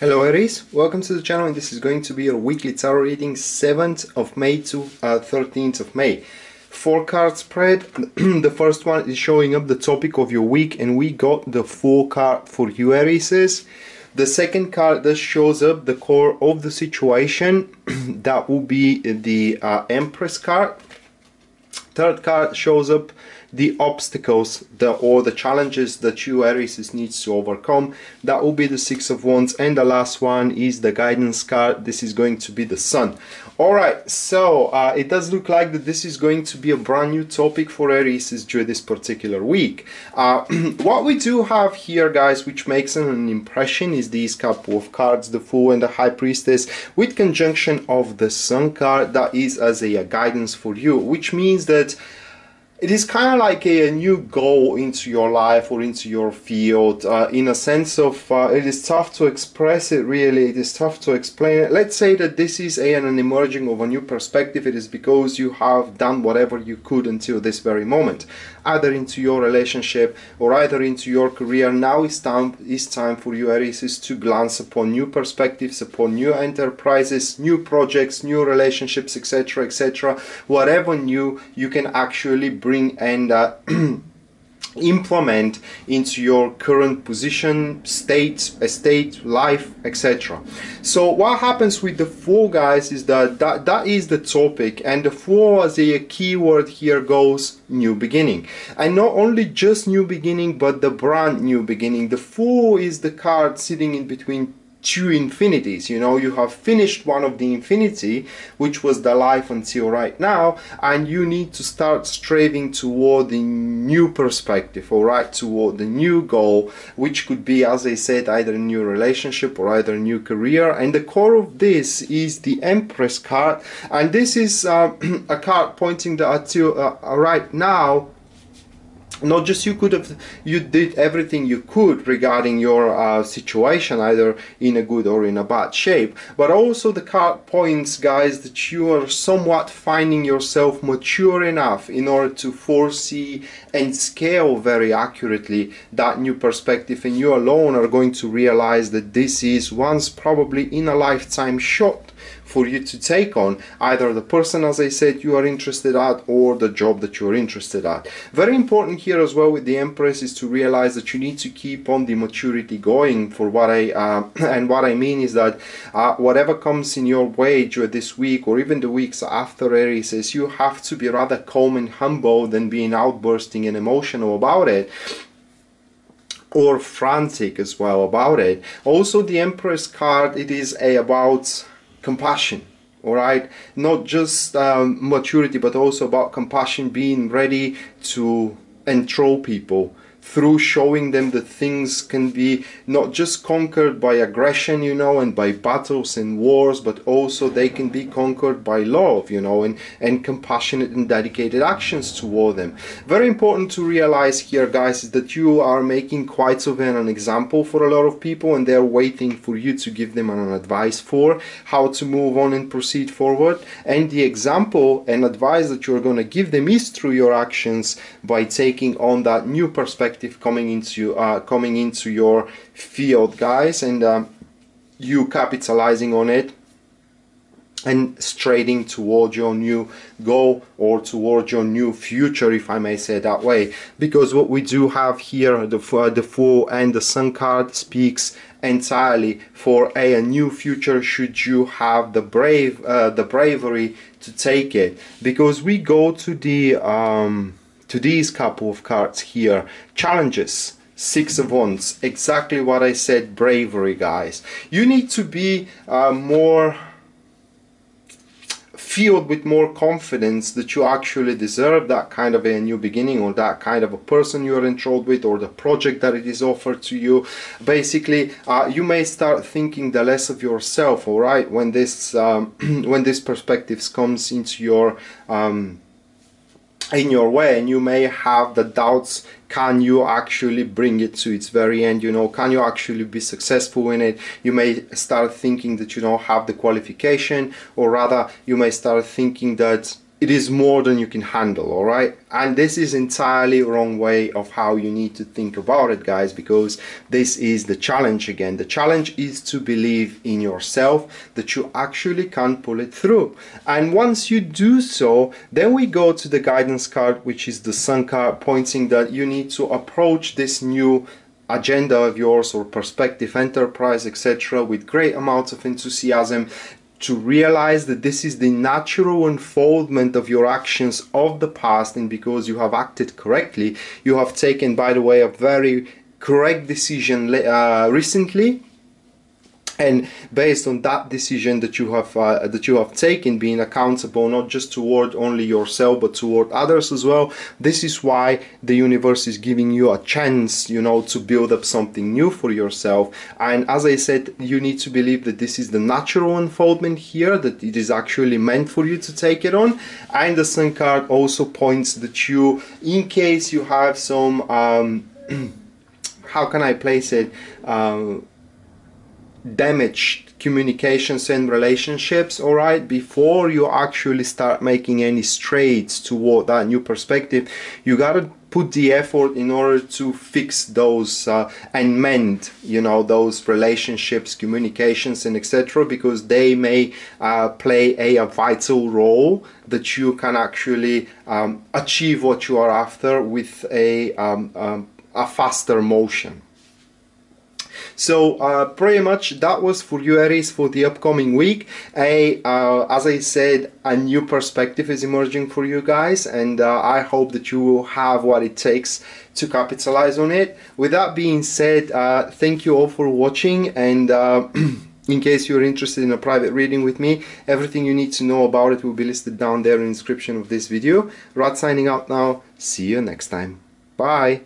Hello Aries, welcome to the channel and this is going to be your weekly tarot reading 7th of May to uh, 13th of May. Four card spread, the first one is showing up the topic of your week and we got the Fool card for you Aries. The second card that shows up the core of the situation, that will be the uh, Empress card. Third card shows up the obstacles the, or the challenges that you Aries needs to overcome. That will be the Six of Wands and the last one is the guidance card. This is going to be the Sun. Alright, so uh, it does look like that this is going to be a brand new topic for Aries during this particular week. Uh, what we do have here guys which makes an impression is these couple of cards, the Fool and the High Priestess with conjunction of the Sun card that is as a, a guidance for you which means that it is kind of like a, a, new goal into your life or into your field uh, in a sense of uh, it is tough to express it really. It is tough to explain it. Let's say that this is a, an emerging of a new perspective. It is because you have done whatever you could until this very moment either into your relationship or either into your career. Now is time is time for you Aries to glance upon new perspectives upon new enterprises new projects new relationships etc etc whatever new you can actually bring bring and uh, implement into your current position, state, estate, life, etc. So what happens with the Fool guys is that, that that is the topic and the Fool as a keyword here goes new beginning. And not only just new beginning but the brand new beginning. The Fool is the card sitting in between two infinities you know? You have finished one of the infinity which was the life until right now and you need to start striving toward the new perspective all right? Toward the new goal which could be as i said either a new relationship or either a new career. And the core of this is the empress card. And this is uh, a card pointing that to uh, right now not just you could have you did everything you could regarding your uh, situation either in a good or in a bad shape. But also the card points guys that you are somewhat finding yourself mature enough in order to foresee and scale very accurately that new perspective and you alone are going to realize that this is once probably in a lifetime shot for you to take on either the person as I said you are interested at or the job that you're interested at. Very important here as well with the Empress is to realize that you need to keep on the maturity going for what I uh, and what I mean is that uh, whatever comes in your way during this week or even the weeks after Aries is you have to be rather calm and humble than being outbursting and emotional about it or frantic as well about it. Also the Empress card it is a about compassion all right? Not just um, maturity but also about compassion being ready to enthrall people through showing them that things can be not just conquered by aggression, you know, and by battles and wars, but also they can be conquered by love, you know, and, and compassionate and dedicated actions toward them. Very important to realize here, guys, is that you are making quite of an, example for a lot of people and they're waiting for you to give them an advice for how to move on and proceed forward. And the example and advice that you're going to give them is through your actions by taking on that new perspective perspective coming into uh, coming into your field guys and um, you capitalizing on it and striding toward your new goal or toward your new future if I may say that way. Because what we do have here the, uh, the Fool and the Sun card speaks entirely for a, a new future should you have the brave uh, the bravery to take it. Because we go to the um, to these couple of cards here. Challenges. Six of Wands. Exactly what I said, bravery, guys. You need to be uh, more filled with more confidence that you actually deserve that kind of a new beginning or that kind of a person you're enthralled with or the project that it is offered to you basically uh, you may start thinking the less of yourself all right when this um, when this perspectives comes into your um, in your way and you may have the doubts can you actually bring it to its very end you know? Can you actually be successful in it? You may start thinking that you don't have the qualification or rather you may start thinking that it is more than you can handle all right? And this is entirely wrong way of how you need to think about it guys because this is the challenge again. The challenge is to believe in yourself that you actually can pull it through. And once you do so then we go to the guidance card which is the sun card pointing that you need to approach this new agenda of yours or perspective enterprise etc with great amounts of enthusiasm to realize that this is the natural unfoldment of your actions of the past and because you have acted correctly you have taken by the way a very correct decision uh, recently and based on that decision that you have uh, that you have taken being accountable not just toward only yourself but toward others as well this is why the universe is giving you a chance you know to build up something new for yourself. And as i said you need to believe that this is the natural unfoldment here that it is actually meant for you to take it on. And the sun card also points that you in case you have some um, how can i place it? Um, damaged communications and relationships all right before you actually start making any strides toward that new perspective you gotta put the effort in order to fix those uh, and mend you know those relationships communications and etc because they may uh, play a, a, vital role that you can actually um, achieve what you are after with a, um, um, a faster motion so uh, pretty much that was for you Aries for the upcoming week. A, uh, as I said, a new perspective is emerging for you guys and uh, I hope that you will have what it takes to capitalize on it. With that being said, uh, thank you all for watching and uh, In case you're interested in a private reading with me, everything you need to know about it will be listed down there in the description of this video. Rod signing out now. See you next time. Bye.